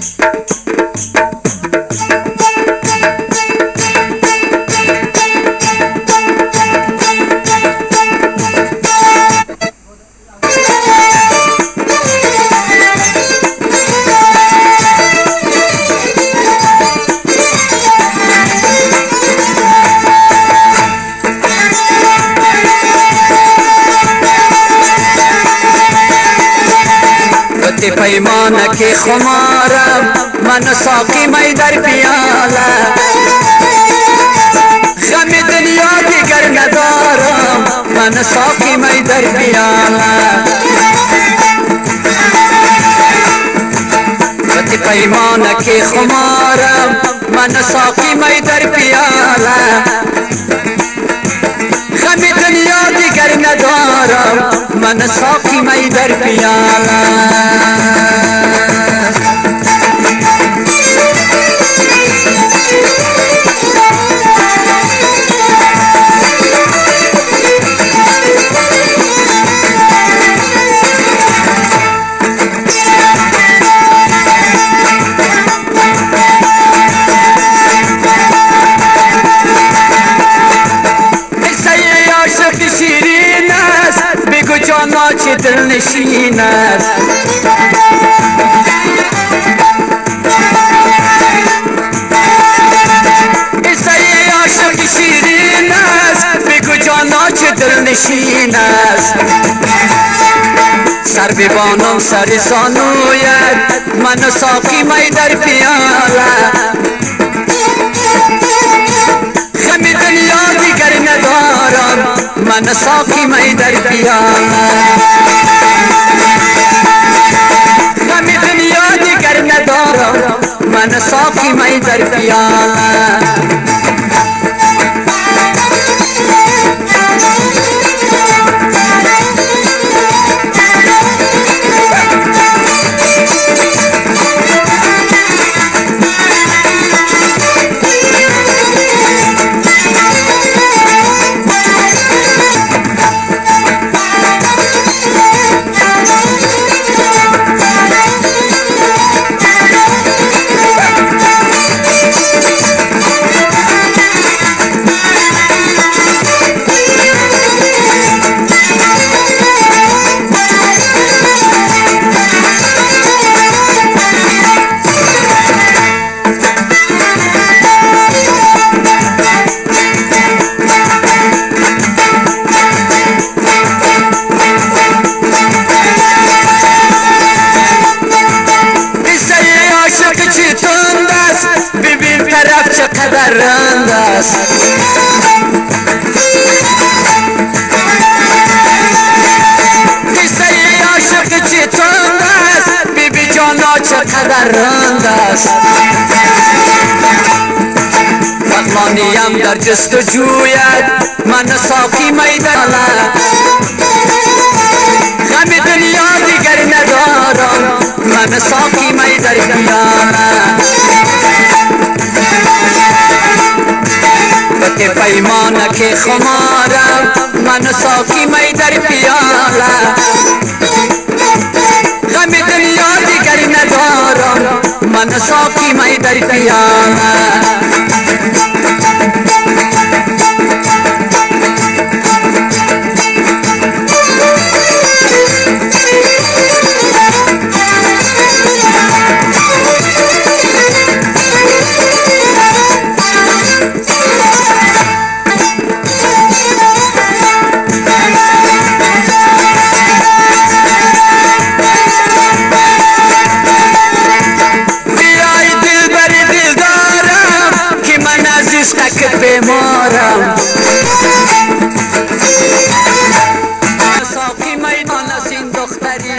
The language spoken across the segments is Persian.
Thank you. پیمانه که خمارم من ساقی می در پیاله غم دنیا دیگر ندارم من ساقی می در پیاله گفتی پیمانه که خمارم من ساقی می در پیاله غم دنیا دیگر ندارم من ساقی می در پیاله چه دل نشین است. بگو جانا چه دل نشین است. سر ببانم سر زانویت. من ساقی می در پیاله نسا کی میں در کیا است بغلانیم در جست جویت من ساقی میدانه غم دنیا دیگر ندارم من ساقی می در پیاله بک پیمانه که خمارم من ساقی می در ندارم من ساقی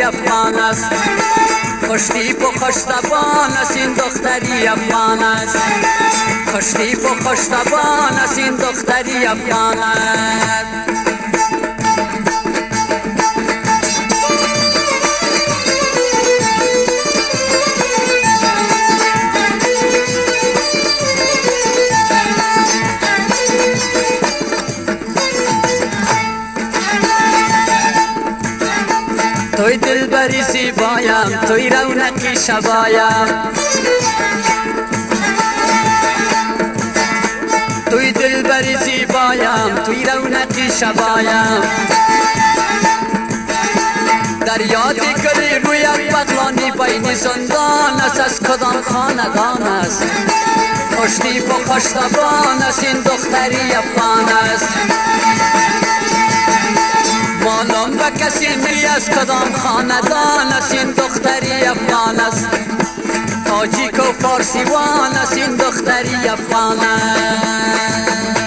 دختری افغان است. خوشتی و خوش زبان است این دختری افغان است. خوشتی و خوش زبان است این دختری افغان است. داری زیبایم توی رونقی شبایم. توی دل بری زیبایم توی رونقی شبایم. در یادی کلی رویم بغلانی بین زندان است از کدام خاندان است؟ خوشتی با خوشتبان است این دختری افغان است. مالم و کسی نی از کدام خاندان است این دختری افغان است تاجیک و فارسیوان است این دختری افغان است